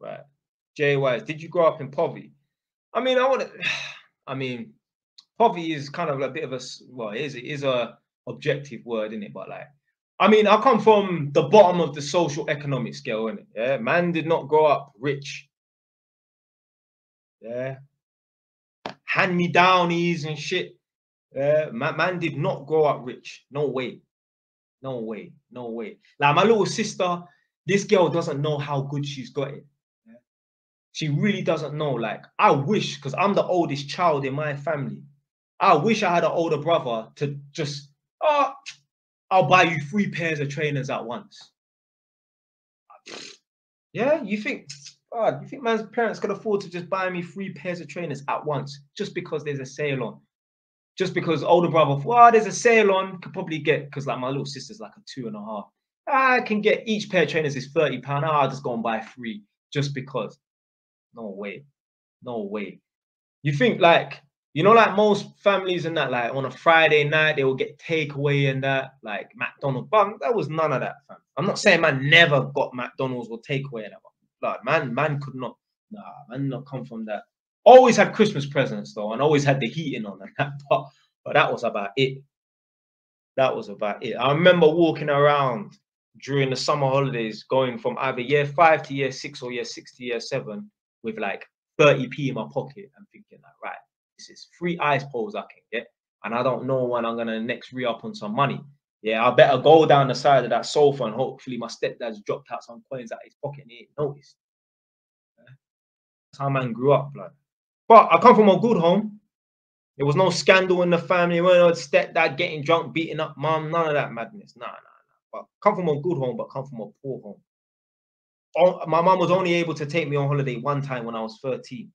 Right. J Wise, did you grow up in poverty? I mean, I want to. I mean, poverty is kind of a bit of a well, it is it is a objective word, isn't it? But like, I mean, I come from the bottom of the social economic scale, innit? Yeah, man did not grow up rich. Yeah, hand me downies and shit. Yeah, man, man did not grow up rich. No way. No way. No way. Like my little sister, this girl doesn't know how good she's got it. She really doesn't know. Like, I wish, because I'm the oldest child in my family. I wish I had an older brother to just, oh, I'll buy you three pairs of trainers at once. Yeah, you think, God, you think man's parents could afford to just buy me three pairs of trainers at once just because there's a sale on? Just because older brother, well, there's a sale on, could probably get, because like my little sister's like a two and a half. Ah, I can get each pair of trainers is 30 pound. Oh, I'll just go and buy three just because. No way. No way. You think like you know, like most families and that, like on a Friday night, they will get takeaway and that, like McDonald's. But that was none of that, fam. I'm not saying man never got McDonald's or takeaway and that. Like man, man could not, nah, man not come from that. Always had Christmas presents though, and always had the heating on and that. But, but that was about it. That was about it. I remember walking around during the summer holidays, going from either year five to year six or year six to year seven with like 30p in my pocket and thinking like, right, this is three ice poles I can get, and I don't know when I'm gonna next re up on some money. Yeah, I better go down the side of that sofa and hopefully my stepdad's dropped out some coins out his pocket and he ain't noticed. That's how man grew up, like. But I come from a good home. There was no scandal in the family. When no stepdad getting drunk, beating up mom, none of that madness. Nah, nah, nah. But come from a good home, but come from a poor home. My mom was only able to take me on holiday one time when I was 13.